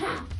Ha!